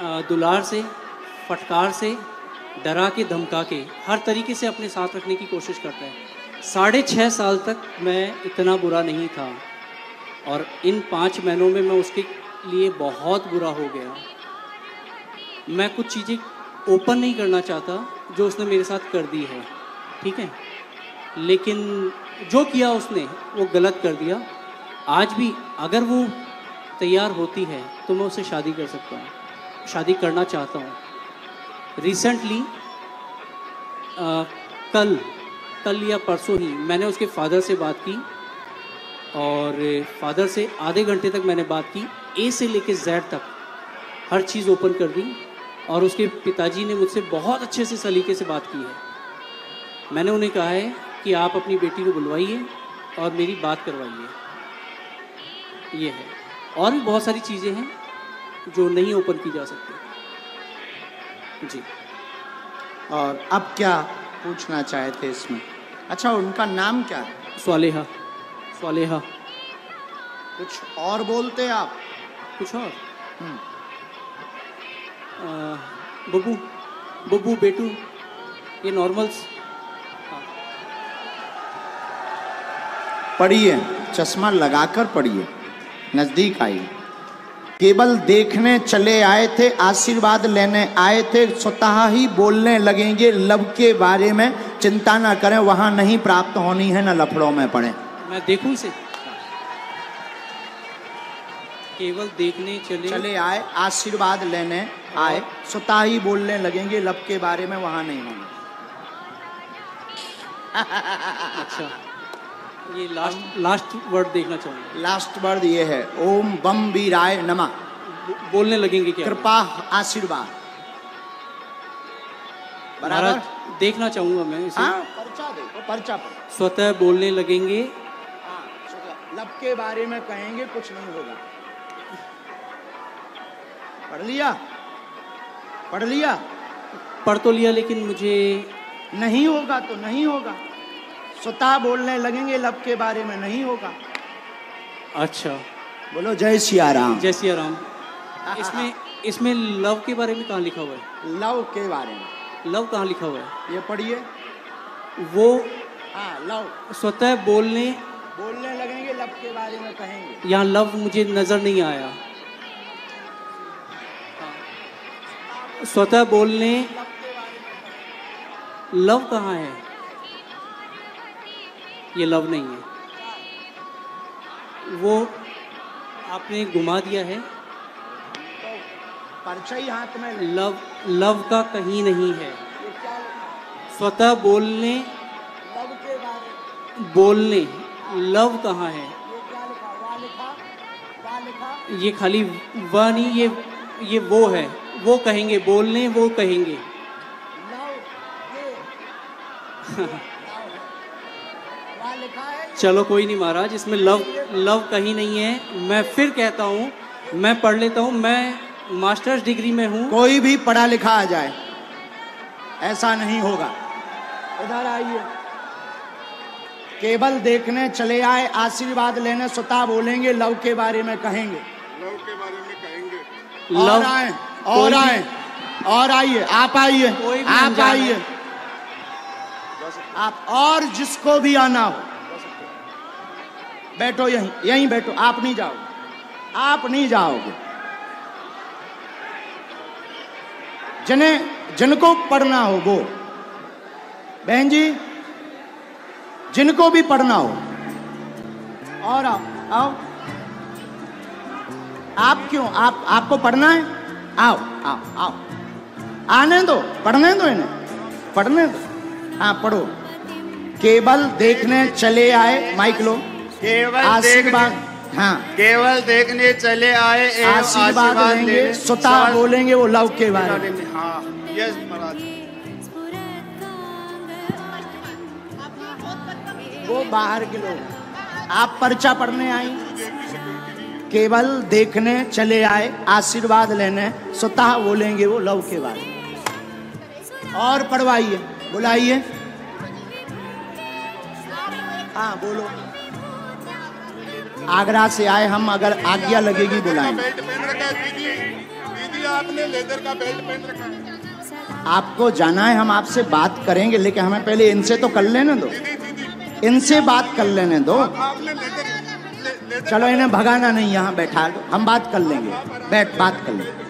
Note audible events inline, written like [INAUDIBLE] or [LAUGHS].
दुलार से, फटकार से, डरा के, धमका के, हर तरीके से अपने साथ रखने की कोशिश करता है। साढ़े छः साल तक मैं इतना बुरा नहीं था और इन पाँच महीनों में मैं उसके लिए बहुत बुरा हो गया। मैं कुछ चीज़ें ओपन नहीं करना चाहता जो उसने मेरे साथ कर दी है, ठीक है? लेकिन जो किया उसने, वो गलत कर दिया। आज भी अगर वो तैयार होती है तो मैं उससे शादी कर सकता हूँ। शादी करना चाहता हूँ। रिसेंटली कल कल या परसों ही मैंने उसके फादर से बात की और फादर से आधे घंटे तक मैंने बात की ए से लेके जेड तक। हर चीज़ ओपन कर दी और उसके पिताजी ने मुझसे बहुत अच्छे से सलीके से बात की है। मैंने उन्हें कहा है कि आप अपनी बेटी को बुलवाइए और मेरी बात करवाइए। ये है। और भी बहुत सारी चीज़ें हैं। जो नहीं ओपन की जा सकती। जी। और अब क्या पूछना चाहे थे इसमें? अच्छा उनका नाम क्या है? स्वालेहा। स्वालेहा। कुछ और बोलते आप? कुछ और? हम्म, बब्बू बब्बू बेटू। ये नॉर्मल्स पढ़िए चश्मा लगाकर पढ़िए। नज़दीक आइए। केवल देखने चले आए थे आशीर्वाद लेने आए थे स्वतः ही बोलने लगेंगे लब के बारे में चिंता ना करें वहाँ नहीं प्राप्त होनी है ना लफड़ों में पड़े। मैं देखूँ इसे केवल देखने चले। चले आए आशीर्वाद लेने आए स्वतः ही बोलने लगेंगे लव के बारे में वहाँ नहीं होना। अच्छा। ये लास्ट लास्ट वर्ड देखना चाहूँगा। लास्ट वर्ड ये है ओम बम वीराय नमा। बोलने लगेंगे क्या? कृपा आशीर्वाद। बराबर? देखना चाहूँगा मैं इसे। हाँ पर्चा देखो पर्चा पर। स्वतः बोलने लगेंगे। हाँ लब के बारे में कहेंगे कुछ नहीं होगा। पढ़ लिया? पढ़ लिया? पढ़ तो लिया लेकिन मुझे नहीं होगा तो नहीं होगा। स्वतः बोलने लगेंगे लब के बारे में नहीं होगा। अच्छा। बोलो जय सिया राम जय सिया राम इसमें इसमें लव के बारे में कहाँ लिखा हुआ है? लव के बारे में। लव कहाँ लिखा हुआ है? ये पढ़िए। वो हाँ लव। स्वतः बोलने बोलने लगेंगे लव के बारे में कहेंगे। यहाँ लव मुझे नज़र नहीं आया? स्वतः बोलने लव कहाँ है? ये लव नहीं है। वो आपने घुमा दिया है। पर्चा ही हाथ में लव लव का कहीं नहीं है? स्वतः बोलने लब के बारे बोलने लव कहाँ है? ये खाली व नहीं ये ये वो है। वो कहेंगे बोलने वो कहेंगे। लव [LAUGHS] चलो कोई नहीं महाराज इसमें लव लव कहीं नहीं है। मैं फिर कहता हूँ मैं पढ़ लेता हूँ मैं मास्टर्स डिग्री में हूँ। कोई भी पढ़ा लिखा आ जाए ऐसा नहीं होगा। इधर आइए। केवल देखने चले आए आशीर्वाद लेने स्वतः बोलेंगे लव के बारे में कहेंगे। लव के बारे में कहेंगे। और लव आए और आए और आइए आप आइए आप आइए। आप और जिसको भी आना हो। बैठो यहीं यहीं बैठो। आप नहीं जाओगे। आप नहीं जाओगे। जिन्हें जिनको पढ़ना हो वो। बहन जी, जिनको भी पढ़ना हो। और आओ आओ। आप क्यों? आप, आपको पढ़ना है? आओ आओ आओ। आने दो, पढ़ने दो इन्हें। पढ़ने दो। हाँ पढ़ो। केवल देखने चले आए, माइक लो। केवल आशीर्वाद। हाँ। केवल देखने चले आए आशीर्वाद लेंगे स्वतः बोलेंगे वो लव के बारे में। हाँ यस महाराज। वो बाहर के लोग। आप पर्चा पढ़ने आई? केवल देखने चले आए आशीर्वाद लेने स्वतः बोलेंगे वो लव के बारे में। और पढ़वाइए बुलाइए। हाँ बोलो। आगरा से आए हम अगर आज्ञा लगेगी आपने लेदर का बेल्ट पहन रखा है। आपको जाना है हम आपसे बात करेंगे लेकिन हमें पहले इनसे तो कर लेने दो। इनसे बात कर लेने दो। आपने लेदर ले- लेदर चलो इन्हें भगाना नहीं यहाँ बैठा दो। हम बात कर लेंगे। बैठ बात कर लेंगे।